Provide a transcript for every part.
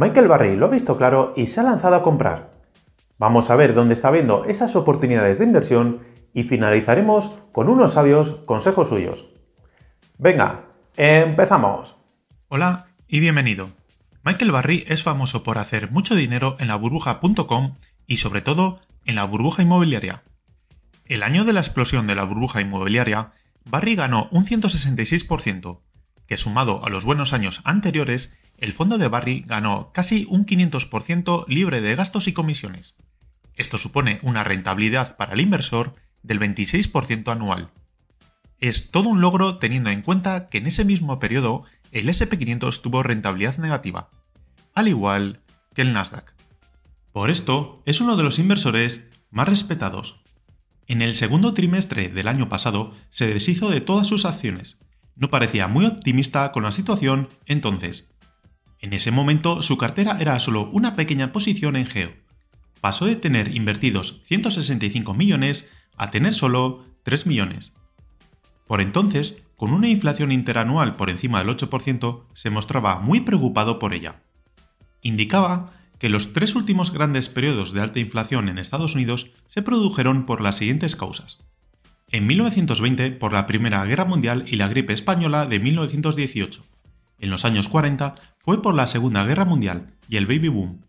Michael Barry lo ha visto claro y se ha lanzado a comprar. Vamos a ver dónde está viendo esas oportunidades de inversión y finalizaremos con unos sabios consejos suyos. Venga, empezamos. Hola y bienvenido. Michael Barry es famoso por hacer mucho dinero en la burbuja.com y sobre todo en la burbuja inmobiliaria. El año de la explosión de la burbuja inmobiliaria, Barry ganó un 166%, que sumado a los buenos años anteriores, el fondo de Barry ganó casi un 500% libre de gastos y comisiones. Esto supone una rentabilidad para el inversor del 26% anual. Es todo un logro teniendo en cuenta que en ese mismo periodo el SP500 tuvo rentabilidad negativa, al igual que el Nasdaq. Por esto, es uno de los inversores más respetados en el segundo trimestre del año pasado se deshizo de todas sus acciones. No parecía muy optimista con la situación entonces. En ese momento su cartera era solo una pequeña posición en Geo. Pasó de tener invertidos 165 millones a tener solo 3 millones. Por entonces, con una inflación interanual por encima del 8%, se mostraba muy preocupado por ella. Indicaba que los tres últimos grandes periodos de alta inflación en Estados Unidos se produjeron por las siguientes causas. En 1920 por la Primera Guerra Mundial y la gripe española de 1918. En los años 40 fue por la Segunda Guerra Mundial y el baby boom.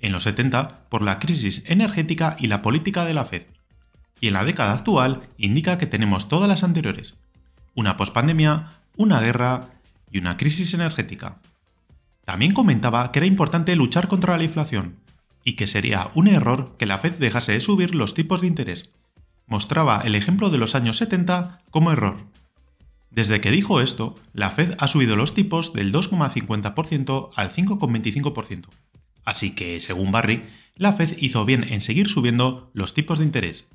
En los 70 por la crisis energética y la política de la Fed. Y en la década actual indica que tenemos todas las anteriores. Una pospandemia, una guerra y una crisis energética. También comentaba que era importante luchar contra la inflación y que sería un error que la Fed dejase de subir los tipos de interés. Mostraba el ejemplo de los años 70 como error. Desde que dijo esto, la Fed ha subido los tipos del 2,50% al 5,25%. Así que, según Barry, la Fed hizo bien en seguir subiendo los tipos de interés.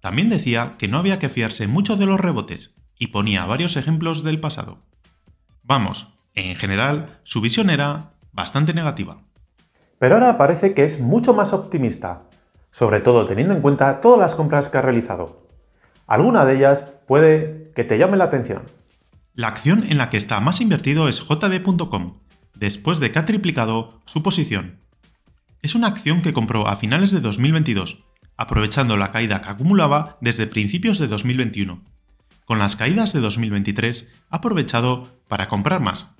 También decía que no había que fiarse mucho de los rebotes, y ponía varios ejemplos del pasado. Vamos, en general, su visión era bastante negativa. Pero ahora parece que es mucho más optimista, sobre todo teniendo en cuenta todas las compras que ha realizado. Alguna de ellas puede que te llame la atención. La acción en la que está más invertido es JD.com, después de que ha triplicado su posición. Es una acción que compró a finales de 2022, aprovechando la caída que acumulaba desde principios de 2021. Con las caídas de 2023 ha aprovechado para comprar más,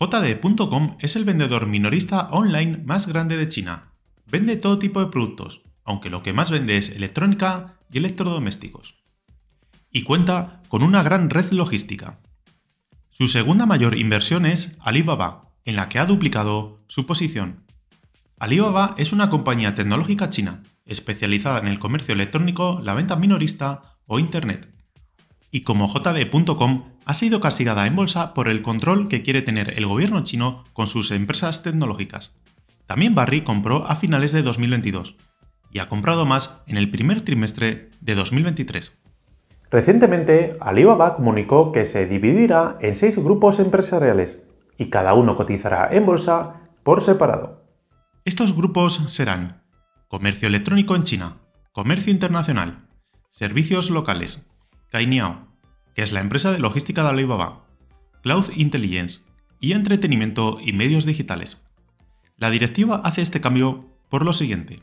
JD.com es el vendedor minorista online más grande de China. Vende todo tipo de productos, aunque lo que más vende es electrónica y electrodomésticos. Y cuenta con una gran red logística. Su segunda mayor inversión es Alibaba, en la que ha duplicado su posición. Alibaba es una compañía tecnológica china, especializada en el comercio electrónico, la venta minorista o Internet y como JD.com ha sido castigada en bolsa por el control que quiere tener el gobierno chino con sus empresas tecnológicas. También Barry compró a finales de 2022 y ha comprado más en el primer trimestre de 2023. Recientemente, Alibaba comunicó que se dividirá en seis grupos empresariales y cada uno cotizará en bolsa por separado. Estos grupos serán Comercio electrónico en China, Comercio internacional, Servicios locales, Cainiao, que es la empresa de logística de Alibaba, Cloud Intelligence y entretenimiento y medios digitales. La directiva hace este cambio por lo siguiente.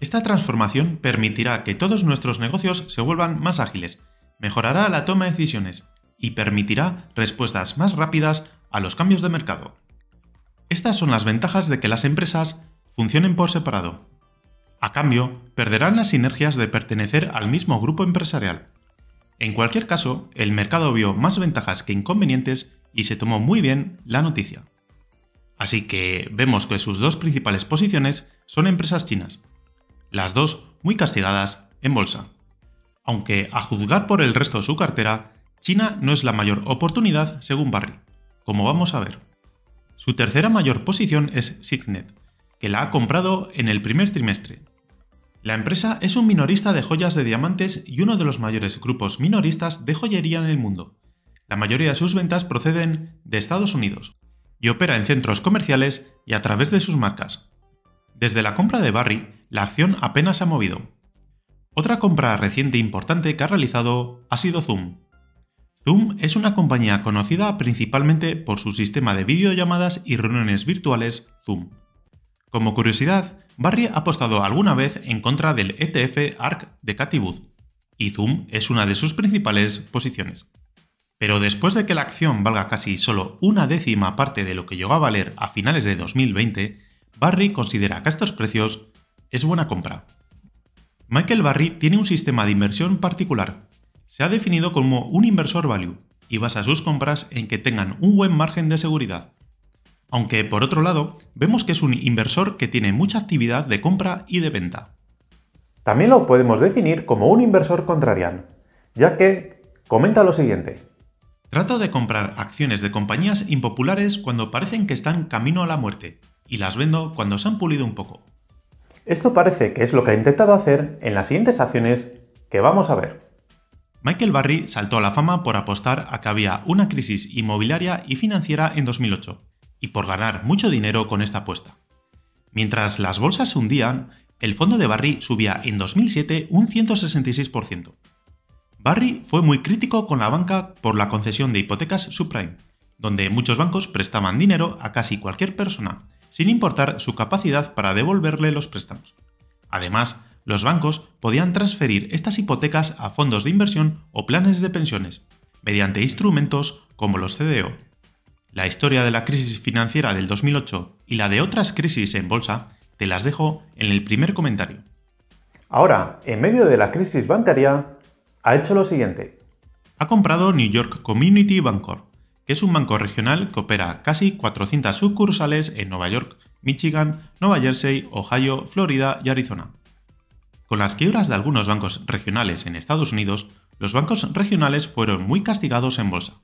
Esta transformación permitirá que todos nuestros negocios se vuelvan más ágiles, mejorará la toma de decisiones y permitirá respuestas más rápidas a los cambios de mercado. Estas son las ventajas de que las empresas funcionen por separado. A cambio, perderán las sinergias de pertenecer al mismo grupo empresarial, en cualquier caso, el mercado vio más ventajas que inconvenientes y se tomó muy bien la noticia. Así que vemos que sus dos principales posiciones son empresas chinas, las dos muy castigadas en bolsa. Aunque a juzgar por el resto de su cartera, China no es la mayor oportunidad según Barry, como vamos a ver. Su tercera mayor posición es Signet, que la ha comprado en el primer trimestre, la empresa es un minorista de joyas de diamantes y uno de los mayores grupos minoristas de joyería en el mundo. La mayoría de sus ventas proceden de Estados Unidos y opera en centros comerciales y a través de sus marcas. Desde la compra de Barry, la acción apenas ha movido. Otra compra reciente importante que ha realizado ha sido Zoom. Zoom es una compañía conocida principalmente por su sistema de videollamadas y reuniones virtuales Zoom. Como curiosidad, Barry ha apostado alguna vez en contra del ETF ARC de Cathy y Zoom es una de sus principales posiciones. Pero después de que la acción valga casi solo una décima parte de lo que llegó a valer a finales de 2020, Barry considera que estos precios es buena compra. Michael Barry tiene un sistema de inversión particular, se ha definido como un inversor value y basa sus compras en que tengan un buen margen de seguridad. Aunque por otro lado, vemos que es un inversor que tiene mucha actividad de compra y de venta. También lo podemos definir como un inversor contrarian, ya que comenta lo siguiente. Trato de comprar acciones de compañías impopulares cuando parecen que están camino a la muerte, y las vendo cuando se han pulido un poco. Esto parece que es lo que ha intentado hacer en las siguientes acciones que vamos a ver. Michael Barry saltó a la fama por apostar a que había una crisis inmobiliaria y financiera en 2008, y por ganar mucho dinero con esta apuesta. Mientras las bolsas se hundían, el fondo de Barry subía en 2007 un 166%. Barry fue muy crítico con la banca por la concesión de hipotecas subprime, donde muchos bancos prestaban dinero a casi cualquier persona, sin importar su capacidad para devolverle los préstamos. Además, los bancos podían transferir estas hipotecas a fondos de inversión o planes de pensiones, mediante instrumentos como los CDO. La historia de la crisis financiera del 2008 y la de otras crisis en bolsa te las dejo en el primer comentario. Ahora, en medio de la crisis bancaria, ha hecho lo siguiente. Ha comprado New York Community Bancorp, que es un banco regional que opera casi 400 sucursales en Nueva York, Michigan, Nueva Jersey, Ohio, Florida y Arizona. Con las quiebras de algunos bancos regionales en Estados Unidos, los bancos regionales fueron muy castigados en bolsa.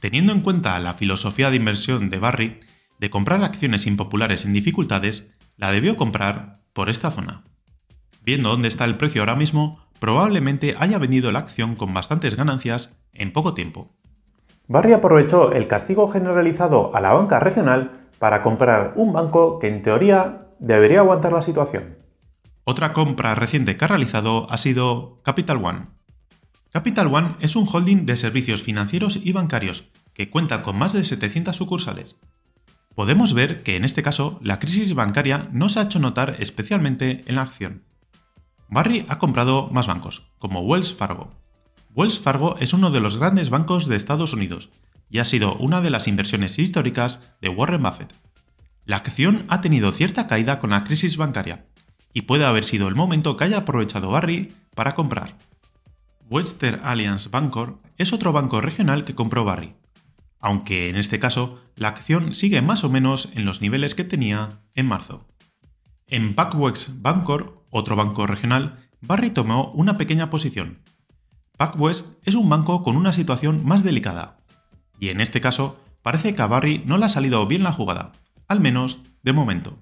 Teniendo en cuenta la filosofía de inversión de Barry de comprar acciones impopulares en dificultades, la debió comprar por esta zona. Viendo dónde está el precio ahora mismo, probablemente haya vendido la acción con bastantes ganancias en poco tiempo. Barry aprovechó el castigo generalizado a la banca regional para comprar un banco que en teoría debería aguantar la situación. Otra compra reciente que ha realizado ha sido Capital One. Capital One es un holding de servicios financieros y bancarios que cuenta con más de 700 sucursales. Podemos ver que en este caso la crisis bancaria no se ha hecho notar especialmente en la acción. Barry ha comprado más bancos, como Wells Fargo. Wells Fargo es uno de los grandes bancos de Estados Unidos y ha sido una de las inversiones históricas de Warren Buffett. La acción ha tenido cierta caída con la crisis bancaria, y puede haber sido el momento que haya aprovechado Barry para comprar. Western Alliance Bancorp es otro banco regional que compró Barry, aunque en este caso la acción sigue más o menos en los niveles que tenía en marzo. En PacWest Bancorp, otro banco regional, Barry tomó una pequeña posición. PacWest es un banco con una situación más delicada, y en este caso parece que a Barry no le ha salido bien la jugada, al menos de momento.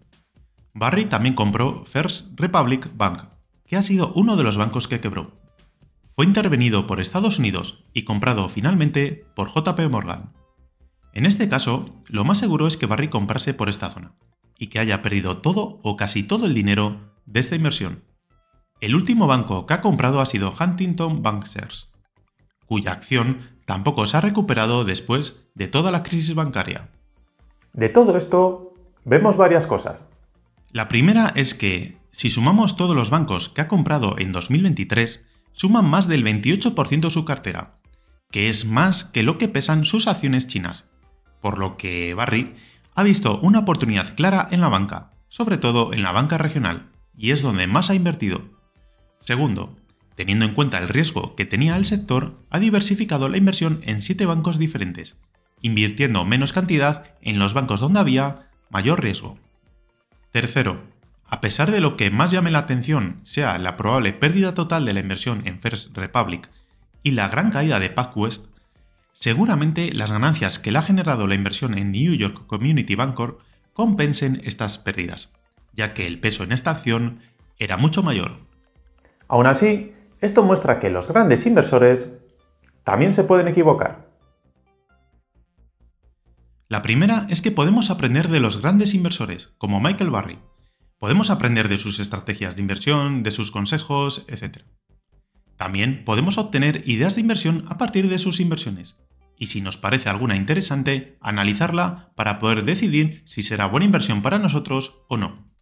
Barry también compró First Republic Bank, que ha sido uno de los bancos que quebró. Fue intervenido por Estados Unidos y comprado finalmente por JP Morgan. En este caso, lo más seguro es que Barry comprase por esta zona, y que haya perdido todo o casi todo el dinero de esta inversión. El último banco que ha comprado ha sido Huntington Bankshares, cuya acción tampoco se ha recuperado después de toda la crisis bancaria. De todo esto, vemos varias cosas. La primera es que, si sumamos todos los bancos que ha comprado en 2023, suman más del 28% de su cartera, que es más que lo que pesan sus acciones chinas, por lo que Barry ha visto una oportunidad clara en la banca, sobre todo en la banca regional, y es donde más ha invertido. Segundo, teniendo en cuenta el riesgo que tenía el sector, ha diversificado la inversión en 7 bancos diferentes, invirtiendo menos cantidad en los bancos donde había mayor riesgo. Tercero, a pesar de lo que más llame la atención sea la probable pérdida total de la inversión en First Republic y la gran caída de PacWest, seguramente las ganancias que le ha generado la inversión en New York Community Bancorp compensen estas pérdidas, ya que el peso en esta acción era mucho mayor. Aún así, esto muestra que los grandes inversores también se pueden equivocar. La primera es que podemos aprender de los grandes inversores, como Michael Barry. Podemos aprender de sus estrategias de inversión, de sus consejos, etc. También podemos obtener ideas de inversión a partir de sus inversiones. Y si nos parece alguna interesante, analizarla para poder decidir si será buena inversión para nosotros o no.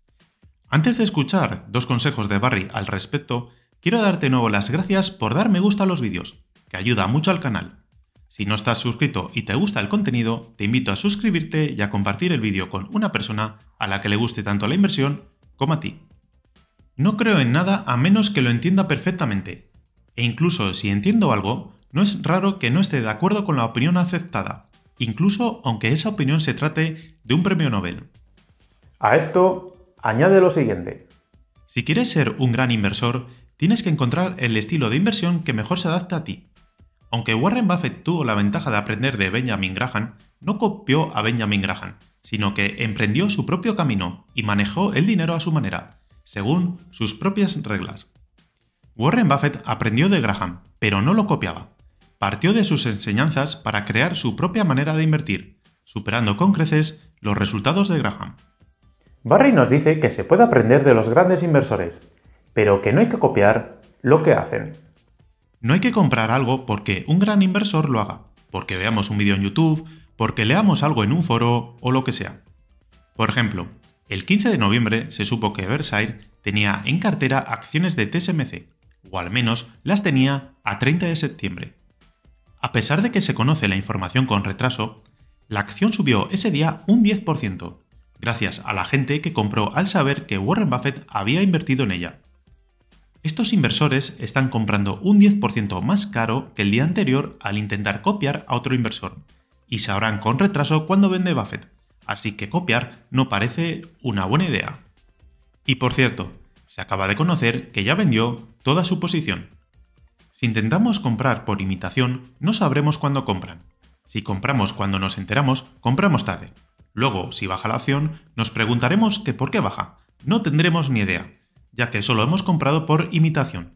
Antes de escuchar dos consejos de Barry al respecto, quiero darte de nuevo las gracias por dar me gusta a los vídeos, que ayuda mucho al canal. Si no estás suscrito y te gusta el contenido, te invito a suscribirte y a compartir el vídeo con una persona a la que le guste tanto la inversión como a ti. No creo en nada a menos que lo entienda perfectamente. E incluso si entiendo algo, no es raro que no esté de acuerdo con la opinión aceptada, incluso aunque esa opinión se trate de un premio Nobel. A esto, añade lo siguiente. Si quieres ser un gran inversor, tienes que encontrar el estilo de inversión que mejor se adapte a ti. Aunque Warren Buffett tuvo la ventaja de aprender de Benjamin Graham, no copió a Benjamin Graham, sino que emprendió su propio camino y manejó el dinero a su manera, según sus propias reglas. Warren Buffett aprendió de Graham, pero no lo copiaba. Partió de sus enseñanzas para crear su propia manera de invertir, superando con creces los resultados de Graham. Barry nos dice que se puede aprender de los grandes inversores, pero que no hay que copiar lo que hacen. No hay que comprar algo porque un gran inversor lo haga, porque veamos un vídeo en YouTube, porque leamos algo en un foro o lo que sea. Por ejemplo, el 15 de noviembre se supo que Versailles tenía en cartera acciones de TSMC, o al menos las tenía a 30 de septiembre. A pesar de que se conoce la información con retraso, la acción subió ese día un 10%, gracias a la gente que compró al saber que Warren Buffett había invertido en ella. Estos inversores están comprando un 10% más caro que el día anterior al intentar copiar a otro inversor, y sabrán con retraso cuando vende Buffett, así que copiar no parece una buena idea. Y por cierto, se acaba de conocer que ya vendió toda su posición. Si intentamos comprar por imitación, no sabremos cuándo compran. Si compramos cuando nos enteramos, compramos tarde. Luego, si baja la acción, nos preguntaremos que por qué baja. No tendremos ni idea, ya que solo hemos comprado por imitación.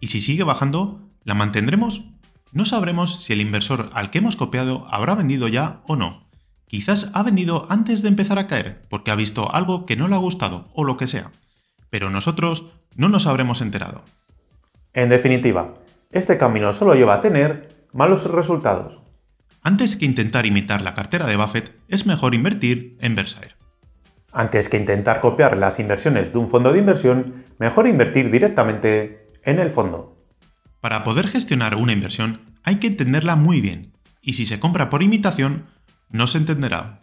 Y si sigue bajando, ¿la mantendremos? No sabremos si el inversor al que hemos copiado habrá vendido ya o no. Quizás ha vendido antes de empezar a caer, porque ha visto algo que no le ha gustado o lo que sea. Pero nosotros no nos habremos enterado. En definitiva, este camino solo lleva a tener malos resultados. Antes que intentar imitar la cartera de Buffett, es mejor invertir en Versailles. Antes que intentar copiar las inversiones de un fondo de inversión, mejor invertir directamente en el fondo. Para poder gestionar una inversión hay que entenderla muy bien, y si se compra por imitación, no se entenderá.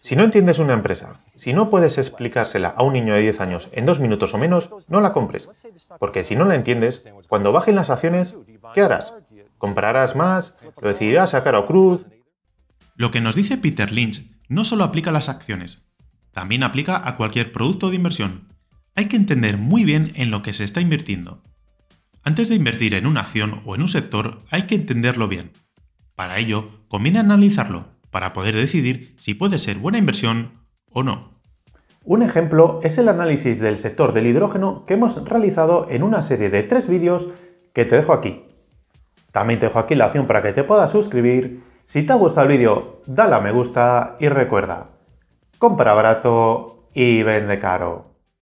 Si no entiendes una empresa, si no puedes explicársela a un niño de 10 años en dos minutos o menos, no la compres. Porque si no la entiendes, cuando bajen las acciones, ¿qué harás? ¿Comprarás más? ¿Lo decidirás a cara o cruz? Lo que nos dice Peter Lynch no solo aplica a las acciones, también aplica a cualquier producto de inversión. Hay que entender muy bien en lo que se está invirtiendo. Antes de invertir en una acción o en un sector, hay que entenderlo bien. Para ello, conviene analizarlo, para poder decidir si puede ser buena inversión o no. Un ejemplo es el análisis del sector del hidrógeno que hemos realizado en una serie de tres vídeos que te dejo aquí. También te dejo aquí la opción para que te puedas suscribir si te ha gustado el vídeo, dale a me gusta y recuerda, compra barato y vende caro.